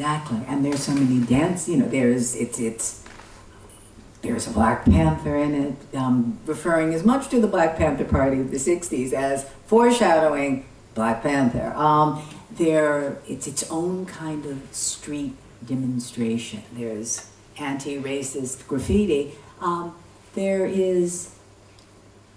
Exactly, and there's so many dance. You know, there's it's it's there's a Black Panther in it, um, referring as much to the Black Panther Party of the '60s as foreshadowing Black Panther. Um, there, it's its own kind of street demonstration. There's anti-racist graffiti. Um, there is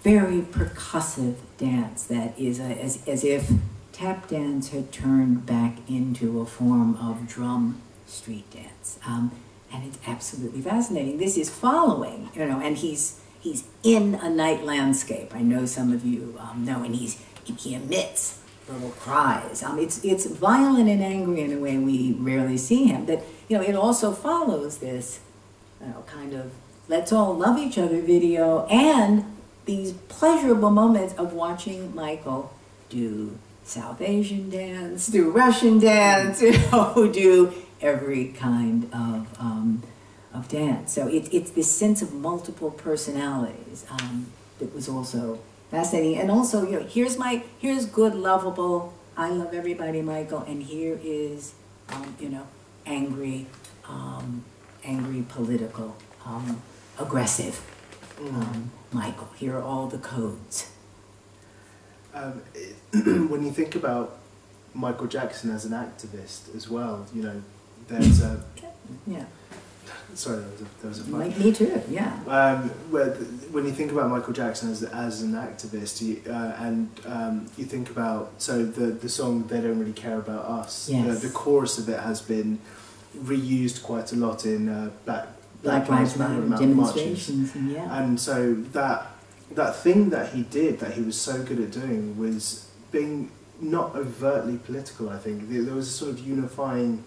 very percussive dance that is a, as, as if tap dance had turned back into a form of drum street dance. Um, and it's absolutely fascinating. This is following, you know, and he's he's in a night landscape. I know some of you um, know, and he's he emits little cries. Um, it's it's violent and angry in a way we rarely see him. That you know, it also follows this, you know, kind of let's all love each other video and these pleasurable moments of watching Michael do South Asian dance, do Russian dance, you know, do every kind of um, of dance. So it, it's this sense of multiple personalities um, that was also fascinating. And also, you know, here's my here's good, lovable. I love everybody, Michael, and here is, um, you know, angry, um, angry, political, um, aggressive, mm. Michael. Here are all the codes. Um, when you think about Michael Jackson as an activist as well, you know, there's a yeah. Sorry, there was a, there was a fight. Me too. Yeah. Um, when you think about Michael Jackson as, as an activist, you, uh, and um, you think about so the the song "They Don't Really Care About Us," yes. the, the chorus of it has been reused quite a lot in uh, Black Black Lives Matter demonstrations, and, yeah. And so that that thing that he did that he was so good at doing was being not overtly political. I think there was a sort of unifying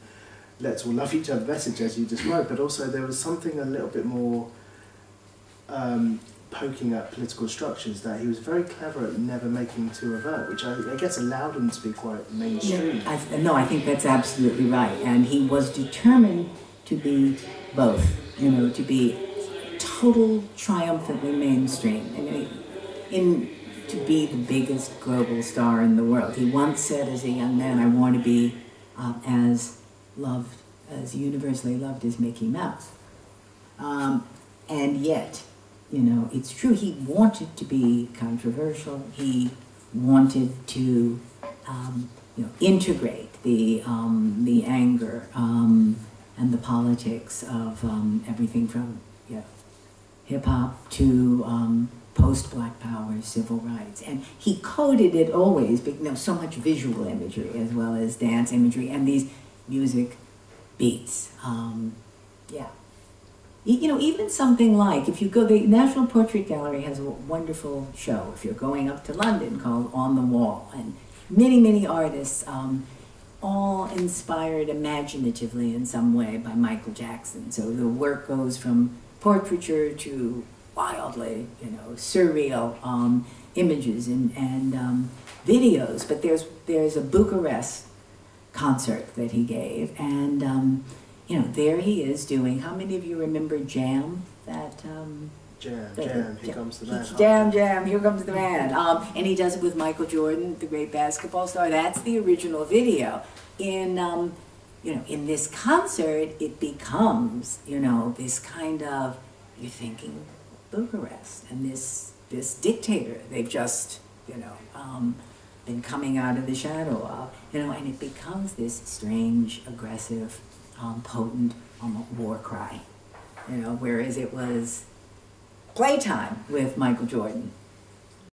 let's all love each other message as you described, but also there was something a little bit more um, poking at political structures that he was very clever at never making to avert, which I, I guess allowed him to be quite mainstream. Yeah, I, no, I think that's absolutely right, and he was determined to be both. You know, to be total triumphantly mainstream, and in to be the biggest global star in the world. He once said, as a young man, "I want to be uh, as loved, as universally loved as Mickey Mouse. Um, and yet, you know, it's true, he wanted to be controversial. He wanted to, um, you know, integrate the, um, the anger um, and the politics of um, everything from you know, hip hop to um, post Black Power, civil rights. And he coded it always, but you know, so much visual imagery as well as dance imagery and these music beats. Um, yeah. You know, even something like if you go, the National Portrait Gallery has a wonderful show if you're going up to London called On the Wall, and many, many artists, um, all inspired imaginatively in some way by Michael Jackson. So the work goes from portraiture to wildly, you know, surreal um, images and, and um, videos. But there's there's a Bucharest concert that he gave. And, um, you know, there he is doing, how many of you remember Jam? That, um, Jam, Jam, here comes the man. Jam, Jam, here comes the man. Um, and he does it with Michael Jordan, the great basketball star. That's the original video. In, um, you know, in this concert, it becomes, you know, this kind of, you're thinking Bucharest and this, this dictator. They've just, you know, um, been coming out of the shadow of, you know, and it becomes this strange, aggressive, um, potent um, war cry, you know, whereas it was playtime with Michael Jordan,